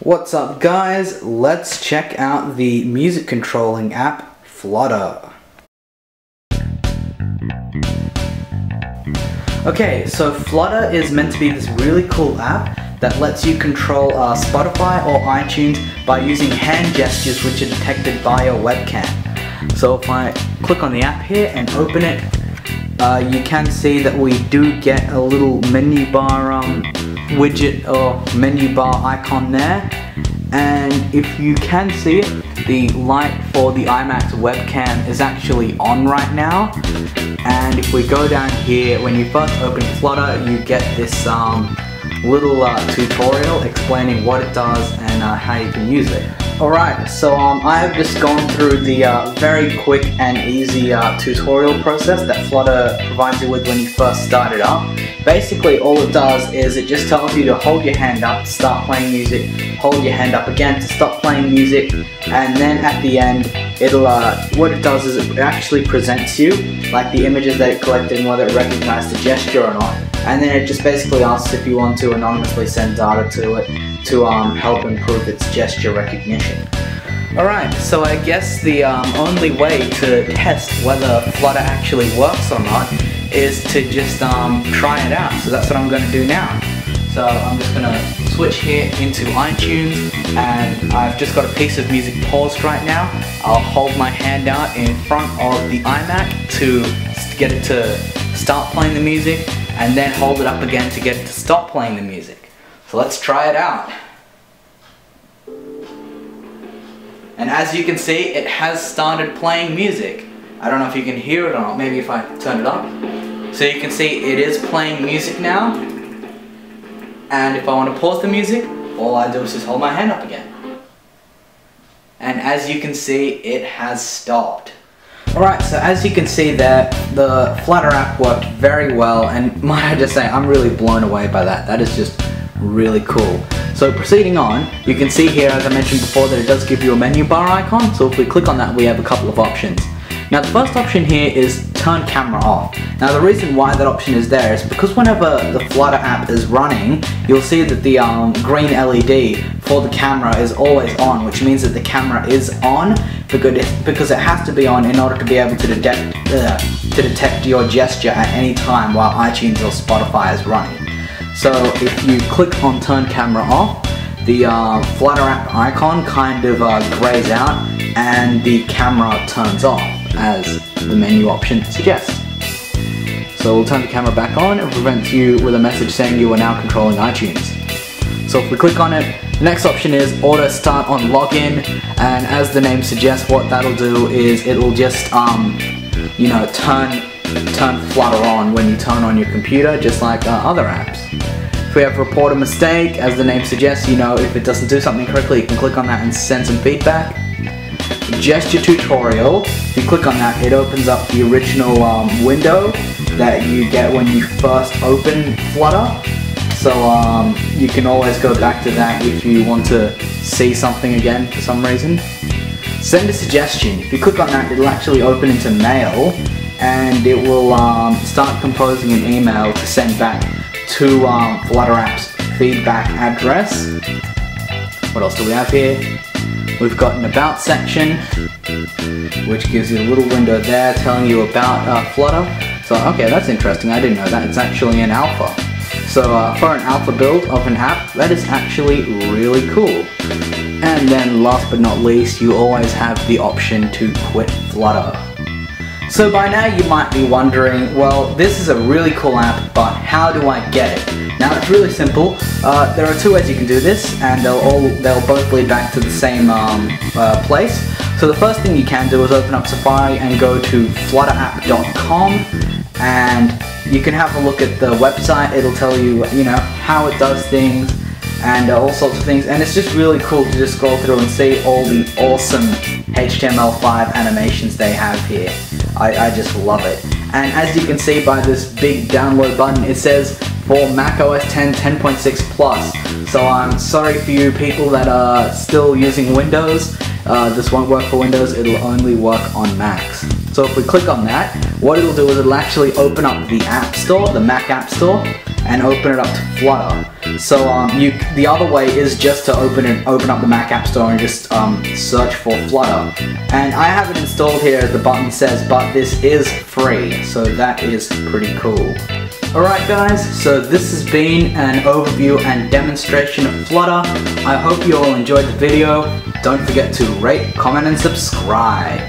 What's up guys? Let's check out the music controlling app Flutter. Okay, so Flutter is meant to be this really cool app that lets you control uh, Spotify or iTunes by using hand gestures which are detected by your webcam. So if I click on the app here and open it, uh, you can see that we do get a little menu bar um, widget or menu bar icon there and if you can see it the light for the iMac's webcam is actually on right now and if we go down here when you first open Flutter you get this um, little uh, tutorial explaining what it does and uh, how you can use it. Alright, so um, I have just gone through the uh, very quick and easy uh, tutorial process that Flutter provides you with when you first start it up. Basically all it does is it just tells you to hold your hand up to start playing music, hold your hand up again to stop playing music, and then at the end it'll, uh, what it does is it actually presents you, like the images that it collected and whether it recognized the gesture or not, and then it just basically asks if you want to anonymously send data to it to um, help improve its gesture recognition. Alright, so I guess the um, only way to test whether Flutter actually works or not is to just um, try it out. So that's what I'm going to do now. So I'm just going to switch here into iTunes and I've just got a piece of music paused right now. I'll hold my hand out in front of the iMac to get it to start playing the music and then hold it up again to get it to stop playing the music. So let's try it out. And as you can see, it has started playing music. I don't know if you can hear it or not, maybe if I turn it up. So you can see it is playing music now. And if I want to pause the music, all I do is just hold my hand up again. And as you can see, it has stopped. Alright, so as you can see there, the Flutter app worked very well, and might I just say, I'm really blown away by that. That is just really cool. So proceeding on, you can see here, as I mentioned before, that it does give you a menu bar icon. So if we click on that, we have a couple of options. Now the first option here is turn camera off. Now the reason why that option is there is because whenever the Flutter app is running, you'll see that the um, green LED for the camera is always on, which means that the camera is on because it has to be on in order to be able to detect, uh, to detect your gesture at any time while iTunes or Spotify is running. So if you click on turn camera off, the uh, Flutter app icon kind of uh, grays out and the camera turns off as the menu option suggests. So we'll turn the camera back on and prevent you with a message saying you are now controlling iTunes. So if we click on it, the next option is auto start on login and as the name suggests what that'll do is it'll just um, you know turn turn Flutter on when you turn on your computer just like uh, other apps. If we have report a mistake, as the name suggests, you know if it doesn't do something correctly you can click on that and send some feedback gesture tutorial. If you click on that, it opens up the original um, window that you get when you first open Flutter. So um, you can always go back to that if you want to see something again for some reason. Send a suggestion. If you click on that, it'll actually open into Mail and it will um, start composing an email to send back to um, Flutter App's feedback address. What else do we have here? We've got an About section, which gives you a little window there telling you about uh, Flutter. So, okay, that's interesting. I didn't know that. It's actually an alpha. So, uh, for an alpha build of an app, that is actually really cool. And then, last but not least, you always have the option to quit Flutter. So by now you might be wondering, well, this is a really cool app, but how do I get it? Now it's really simple. Uh, there are two ways you can do this, and they'll all they'll both lead back to the same um, uh, place. So the first thing you can do is open up Safari and go to flutterapp.com, and you can have a look at the website. It'll tell you, you know, how it does things and uh, all sorts of things. And it's just really cool to just scroll through and see all the awesome HTML5 animations they have here. I, I just love it. And as you can see by this big download button, it says for Mac OS 10 10.6 Plus. So I'm sorry for you people that are still using Windows. Uh, this won't work for Windows, it'll only work on Macs. So if we click on that, what it'll do is it'll actually open up the App Store, the Mac App Store, and open it up to Flutter. So um, you, the other way is just to open it, open up the Mac App Store and just um, search for Flutter. And I have it installed here, the button says, but this is free, so that is pretty cool. Alright guys, so this has been an overview and demonstration of Flutter. I hope you all enjoyed the video. Don't forget to rate, comment and subscribe.